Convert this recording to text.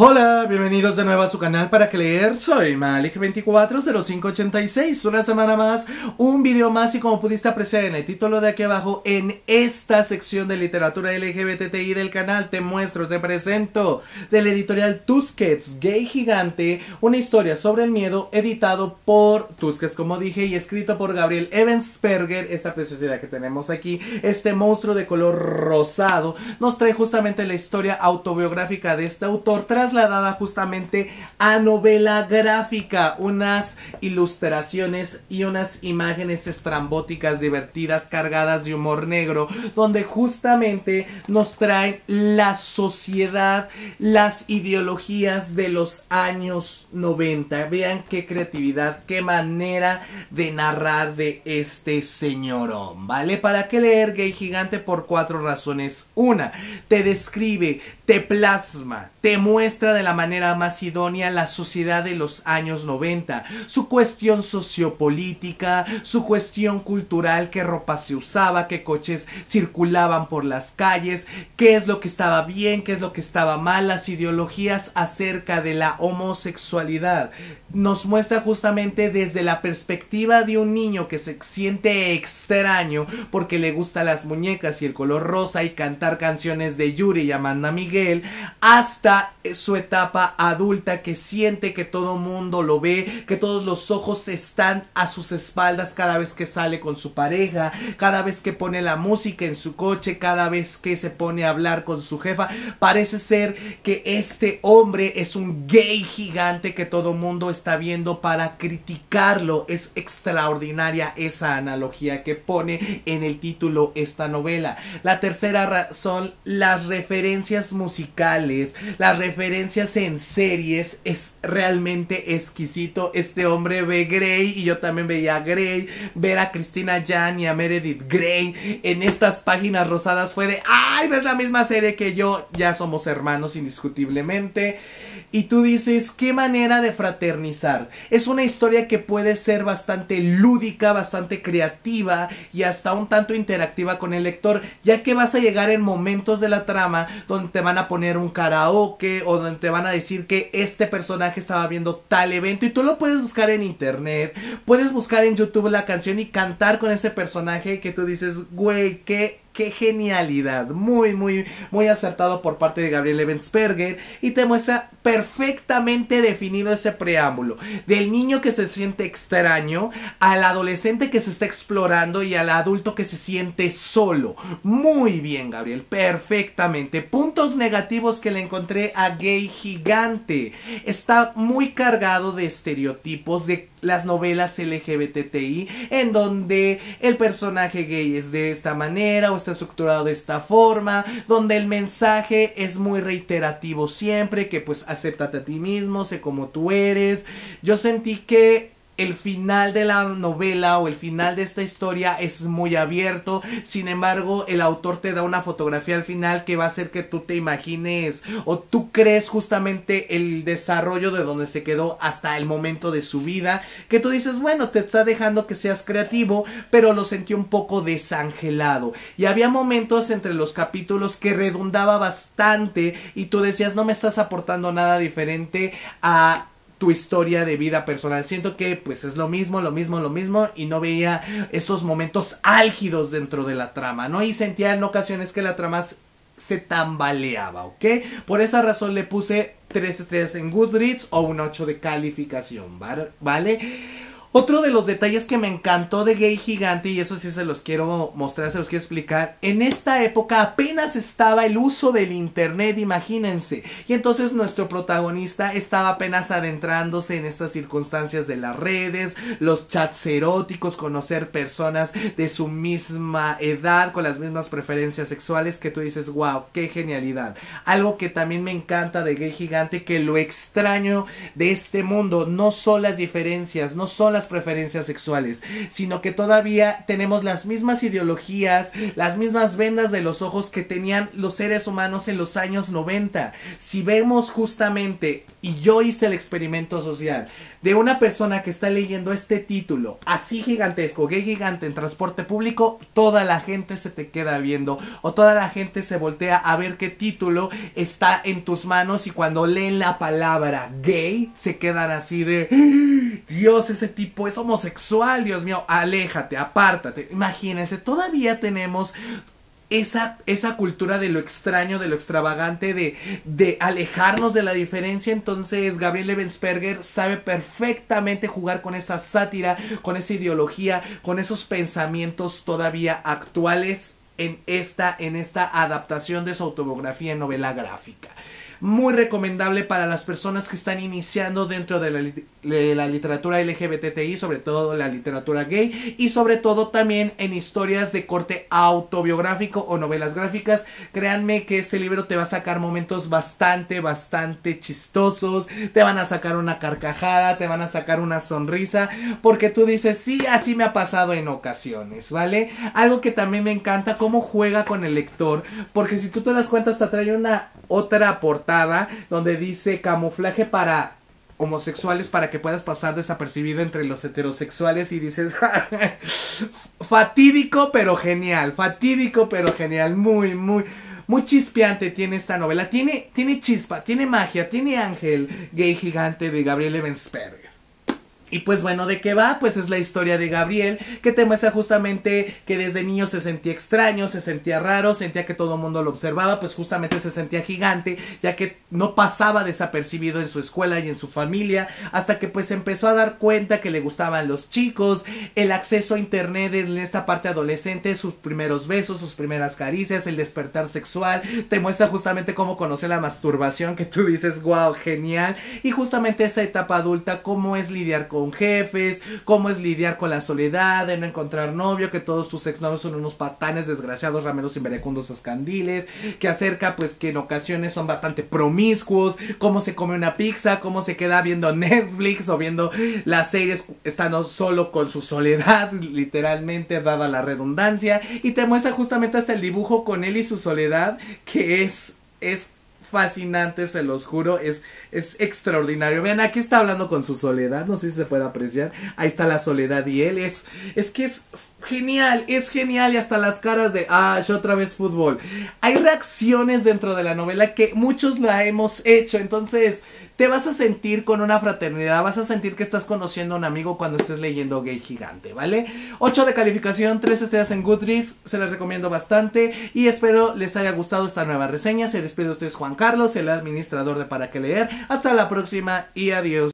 Hola, bienvenidos de nuevo a su canal para que leer. Soy Malik240586. Una semana más, un video más y como pudiste apreciar en el título de aquí abajo, en esta sección de literatura LGBTI del canal te muestro, te presento del editorial Tusquets, Gay Gigante, una historia sobre el miedo editado por Tusquets, como dije, y escrito por Gabriel Evansperger. Esta preciosidad que tenemos aquí, este monstruo de color rosado, nos trae justamente la historia autobiográfica de este autor tras trasladada justamente a novela gráfica, unas ilustraciones y unas imágenes estrambóticas, divertidas, cargadas de humor negro, donde justamente nos traen la sociedad, las ideologías de los años 90. Vean qué creatividad, qué manera de narrar de este señorón, ¿vale? ¿Para qué leer Gay Gigante? Por cuatro razones. Una, te describe, te plasma, te muestra de la manera más idónea la sociedad de los años 90, su cuestión sociopolítica, su cuestión cultural, qué ropa se usaba, qué coches circulaban por las calles, qué es lo que estaba bien, qué es lo que estaba mal, las ideologías acerca de la homosexualidad. Nos muestra justamente desde la perspectiva de un niño que se siente extraño porque le gustan las muñecas y el color rosa y cantar canciones de Yuri y Amanda Miguel, hasta su su etapa adulta que siente que todo mundo lo ve, que todos los ojos están a sus espaldas cada vez que sale con su pareja, cada vez que pone la música en su coche, cada vez que se pone a hablar con su jefa. Parece ser que este hombre es un gay gigante que todo mundo está viendo para criticarlo. Es extraordinaria esa analogía que pone en el título esta novela. La tercera razón, las referencias musicales, las referencias en series es realmente exquisito. Este hombre ve Grey y yo también veía Grey. Ver a Cristina Jan y a Meredith Grey en estas páginas rosadas fue de, ay, ves la misma serie que yo, ya somos hermanos indiscutiblemente. Y tú dices, qué manera de fraternizar. Es una historia que puede ser bastante lúdica, bastante creativa y hasta un tanto interactiva con el lector, ya que vas a llegar en momentos de la trama donde te van a poner un karaoke o donde te van a decir que este personaje estaba viendo tal evento. Y tú lo puedes buscar en internet, puedes buscar en YouTube la canción y cantar con ese personaje que tú dices, güey, qué qué genialidad, muy, muy, muy acertado por parte de Gabriel Evensperger y te muestra perfectamente definido ese preámbulo del niño que se siente extraño al adolescente que se está explorando y al adulto que se siente solo. Muy bien, Gabriel, perfectamente. Puntos negativos que le encontré a Gay Gigante. Está muy cargado de estereotipos de las novelas LGBTI en donde el personaje gay es de esta manera o está estructurado de esta forma, donde el mensaje es muy reiterativo siempre, que pues acéptate a ti mismo, sé como tú eres. Yo sentí que el final de la novela o el final de esta historia es muy abierto. Sin embargo, el autor te da una fotografía al final que va a hacer que tú te imagines o tú crees justamente el desarrollo de donde se quedó hasta el momento de su vida. Que tú dices, bueno, te está dejando que seas creativo, pero lo sentí un poco desangelado. Y había momentos entre los capítulos que redundaba bastante y tú decías, no me estás aportando nada diferente a tu historia de vida personal. Siento que pues es lo mismo, lo mismo, lo mismo y no veía estos momentos álgidos dentro de la trama, ¿no? Y sentía en ocasiones que la trama se tambaleaba, ¿ok? Por esa razón le puse tres estrellas en Goodreads o un 8 de calificación, ¿vale? Otro de los detalles que me encantó de Gay Gigante, y eso sí se los quiero mostrar, se los quiero explicar, en esta época apenas estaba el uso del Internet, imagínense. Y entonces nuestro protagonista estaba apenas adentrándose en estas circunstancias de las redes, los chats eróticos, conocer personas de su misma edad, con las mismas preferencias sexuales, que tú dices, wow, qué genialidad. Algo que también me encanta de Gay Gigante, que lo extraño de este mundo no son las diferencias, no son las preferencias sexuales, sino que todavía tenemos las mismas ideologías, las mismas vendas de los ojos que tenían los seres humanos en los años 90. Si vemos justamente y yo hice el experimento social de una persona que está leyendo este título así gigantesco, gay gigante en transporte público, toda la gente se te queda viendo o toda la gente se voltea a ver qué título está en tus manos y cuando leen la palabra gay se quedan así de Dios, ese tipo es homosexual, Dios mío, aléjate, apártate. Imagínense, todavía tenemos esa, esa cultura de lo extraño, de lo extravagante, de, de alejarnos de la diferencia. Entonces, Gabriel Ebensperger sabe perfectamente jugar con esa sátira, con esa ideología, con esos pensamientos todavía actuales en esta, en esta adaptación de su autobiografía en novela gráfica muy recomendable para las personas que están iniciando dentro de la, literatura LGBTI, sobre todo la literatura gay y sobre todo también en historias de corte autobiográfico o novelas gráficas. Créanme que este libro te va a sacar momentos bastante, bastante chistosos, te van a sacar una carcajada, te van a sacar una sonrisa, porque tú dices, sí, así me ha pasado en ocasiones, ¿vale? Algo que también me encanta, cómo juega con el lector, porque si tú te das cuenta, hasta trae una otra portada donde dice camuflaje para homosexuales para que puedas pasar desapercibido entre los heterosexuales y dices fatídico pero genial, fatídico pero genial, muy muy muy chispeante tiene esta novela, tiene tiene chispa, tiene magia, tiene ángel gay gigante de Gabriel Evensberg. Y pues bueno, ¿de qué va? Pues es la historia de Gabriel, que te muestra justamente que desde niño se sentía extraño, se sentía raro, sentía que todo el mundo lo observaba, pues justamente se sentía gigante, ya que no pasaba desapercibido en su escuela y en su familia, hasta que pues empezó a dar cuenta que le gustaban los chicos, el acceso a internet en esta parte adolescente, sus primeros besos, sus primeras caricias, el despertar sexual, te muestra justamente cómo conocer la masturbación, que tú dices, wow, genial, y justamente esa etapa adulta, cómo es lidiar con con jefes, cómo es lidiar con la soledad, de no encontrar novio, que todos tus exnovios son unos patanes desgraciados, rameros inverecundos escandiles, que acerca pues que en ocasiones son bastante promiscuos, cómo se come una pizza, cómo se queda viendo Netflix o viendo las series estando solo con su soledad, literalmente dada la redundancia, y te muestra justamente hasta el dibujo con él y su soledad, que es es fascinante, se los juro, es, es extraordinario. Vean, aquí está hablando con su soledad, no sé si se puede apreciar, ahí está la soledad y él, es, es que es genial, es genial y hasta las caras de, ah, yo otra vez fútbol. Hay reacciones dentro de la novela que muchos la hemos hecho, entonces te vas a sentir con una fraternidad, vas a sentir que estás conociendo a un amigo cuando estés leyendo Gay Gigante, ¿vale? 8 de calificación, 3 estrellas en Goodreads, se les recomiendo bastante y espero les haya gustado esta nueva reseña. Se despide ustedes Juan Carlos, el administrador de Para qué leer. Hasta la próxima y adiós.